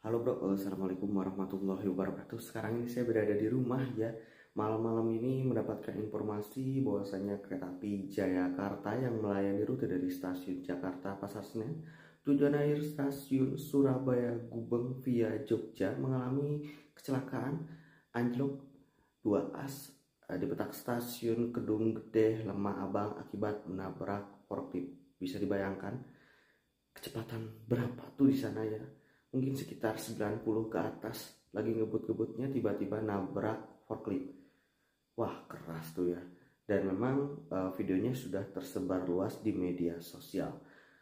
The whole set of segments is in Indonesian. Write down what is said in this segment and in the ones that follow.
Halo bro, eh, Assalamualaikum warahmatullahi wabarakatuh Sekarang ini saya berada di rumah ya Malam-malam ini mendapatkan informasi bahwasanya kereta api Jayakarta yang melayani rute dari stasiun Jakarta Pasar Senen Tujuan akhir stasiun Surabaya Gubeng via Jogja mengalami kecelakaan anjlok dua as eh, di petak stasiun Kedung Gede Lemah Abang akibat menabrak forklift. Bisa dibayangkan kecepatan berapa tuh di sana ya? Mungkin sekitar 90 ke atas. Lagi ngebut-ngebutnya tiba-tiba nabrak forklift. Wah, keras tuh ya. Dan memang uh, videonya sudah tersebar luas di media sosial.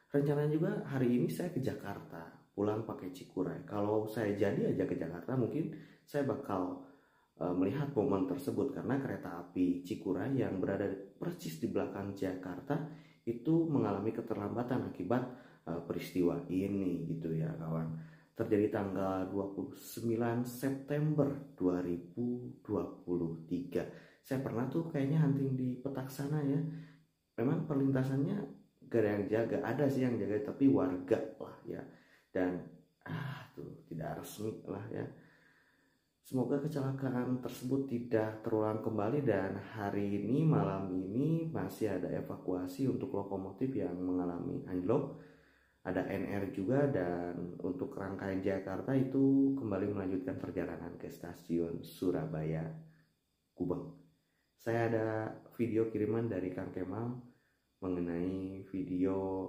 Rencananya juga hari ini saya ke Jakarta, pulang pakai Cikuray. Kalau saya jadi aja ke Jakarta, mungkin saya bakal uh, melihat momen tersebut karena kereta api Cikuray yang berada persis di belakang Jakarta itu mengalami keterlambatan akibat uh, peristiwa ini gitu ya kawan terjadi tanggal 29 September 2023 saya pernah tuh kayaknya hunting di petak sana ya. Memang perlintasannya gak ada yang jaga. Ada sih yang jaga tapi warga lah ya. Dan ah tuh tidak resmi lah ya. Semoga kecelakaan tersebut tidak terulang kembali dan hari ini malam ini masih ada evakuasi untuk lokomotif yang mengalami anjlok. Ada NR juga dan untuk rangkaian Jakarta itu kembali melanjutkan perjalanan ke stasiun Surabaya Gubeng. Saya ada video kiriman dari Kang Kemal mengenai video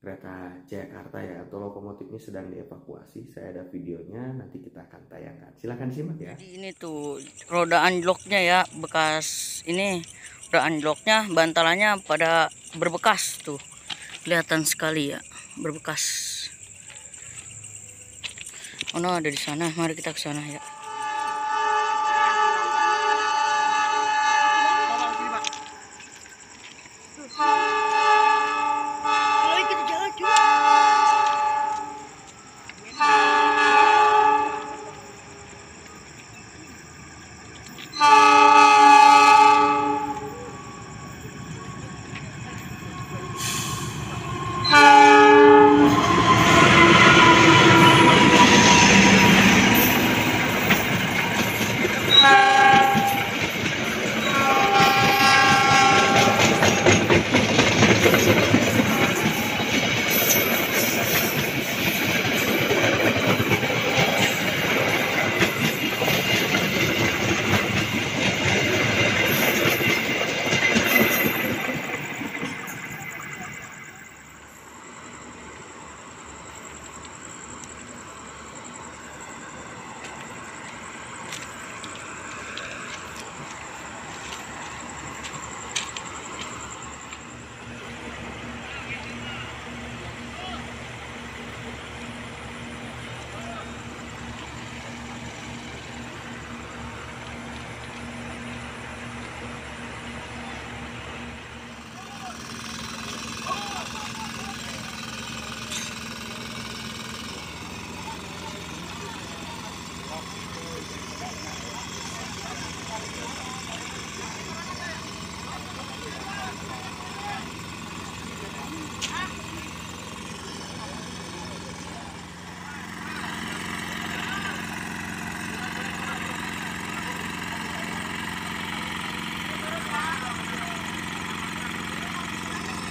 kereta Jakarta ya atau lokomotifnya sedang dievakuasi. Saya ada videonya nanti kita akan tayangkan. Silahkan simak ya. Jadi ini tuh roda anjloknya ya bekas ini roda anjloknya bantalannya pada berbekas tuh kelihatan sekali ya berbekas. Oh no ada di sana. Mari kita ke sana ya.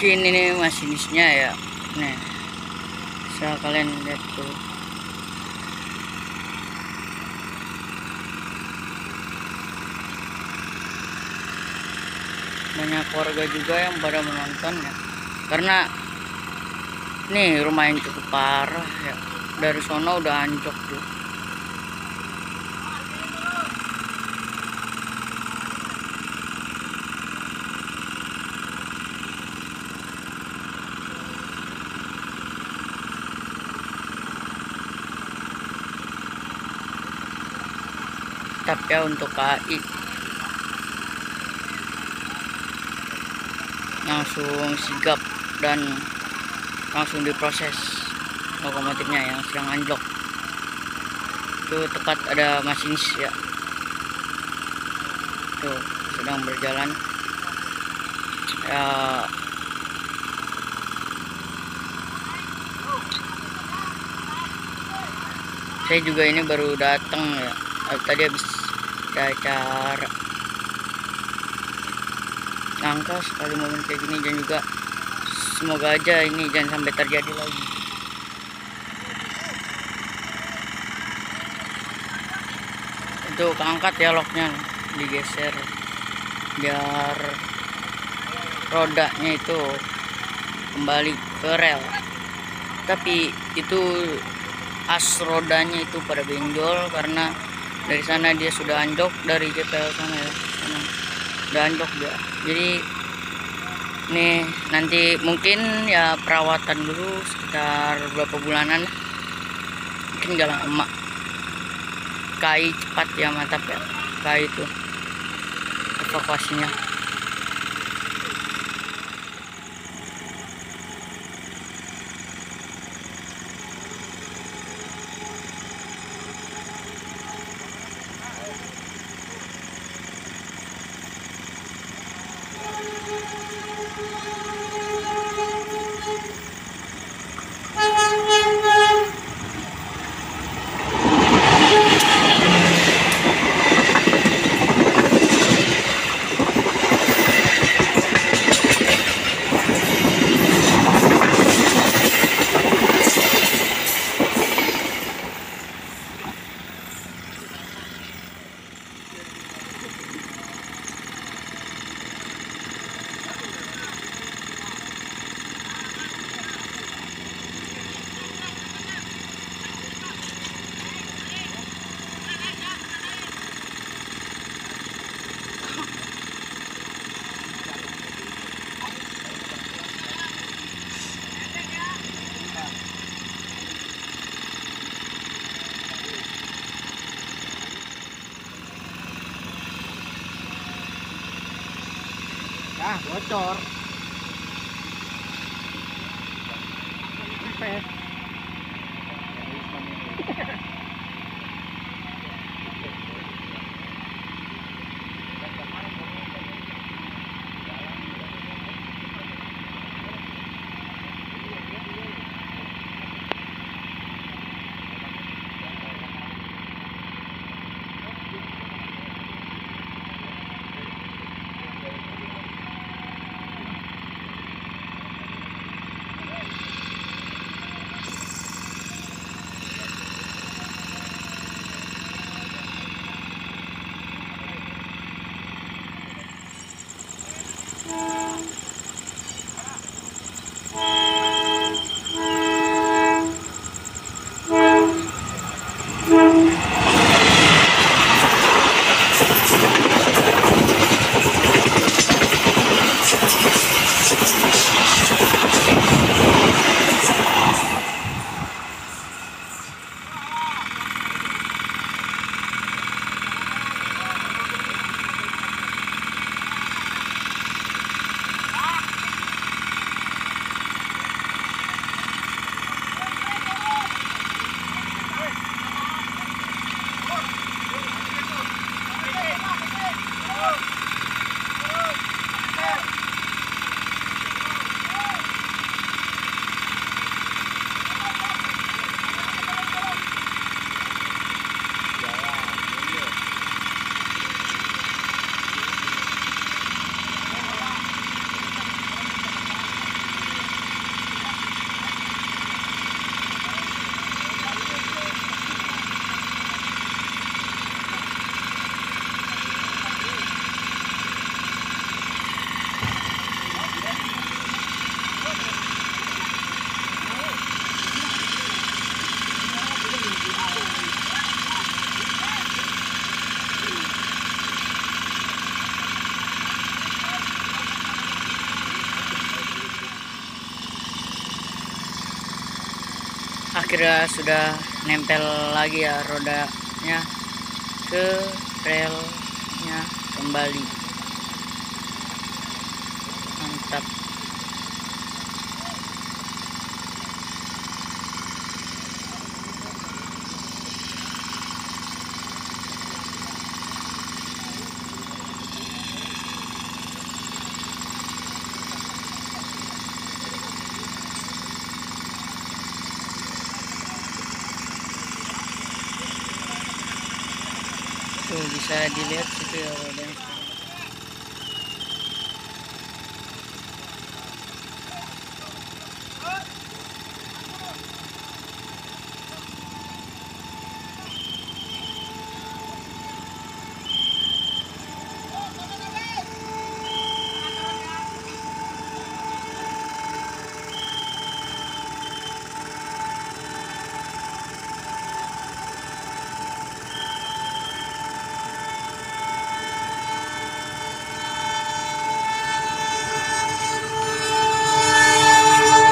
Mungkin ini masinisnya ya. Nih. Bisa kalian lihat tuh. Banyak warga juga yang pada menonton ya. Karena nih rumah yang cukup parah ya. Dari sono udah anjok tuh mantap ya untuk KAI langsung sigap dan langsung diproses lokomotifnya yang sedang anjlok. Itu tepat ada masinis ya. Tuh sedang berjalan. Ya. Saya juga ini baru datang ya. Tadi habis ada acara langka sekali momen kayak gini dan juga semoga aja ini jangan sampai terjadi lagi. Itu keangkat ya loknya digeser biar rodanya itu kembali ke rel. Tapi itu as rodanya itu pada benjol karena dari sana dia sudah anjok dari JPL sana ya. Sana udah anjok dia. Jadi nih nanti mungkin ya perawatan dulu sekitar berapa bulanan mungkin jalan emak kai cepat ya mantap ya. Kai itu evakuasinya Ah, bocor. Akhirnya sudah nempel lagi ya rodanya ke relnya kembali tuh bisa dilihat situ ya rodanya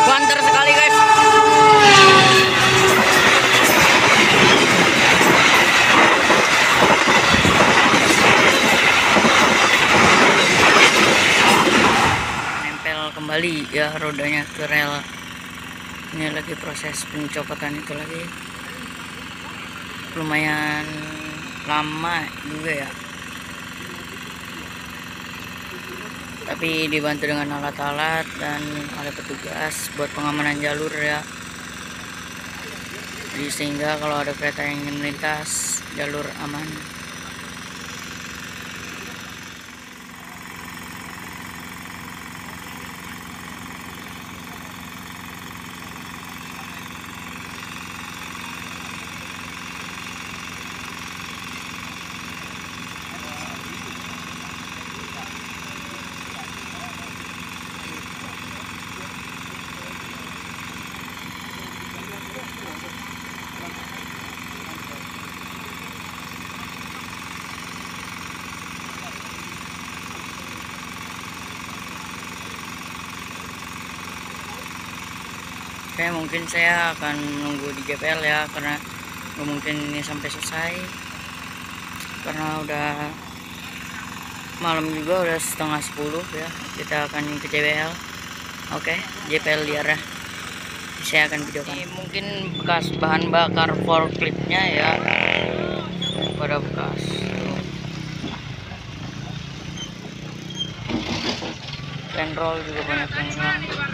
Banter sekali guys nempel kembali ya rodanya ke rel. Ini lagi proses pencopotan itu lagi. Lumayan lama juga ya. Tapi dibantu dengan alat-alat dan ada petugas buat pengamanan jalur ya. Jadi sehingga kalau ada kereta yang ingin melintas jalur aman Oke mungkin saya akan nunggu di JPL ya karena nggak mungkin ini sampai selesai. Karena udah malam juga udah setengah sepuluh ya kita akan ke JPL oke JPL ya saya akan videokan. Ini mungkin bekas bahan bakar forklifnya ya. Pada bekas. Penroll juga banyak yang hilang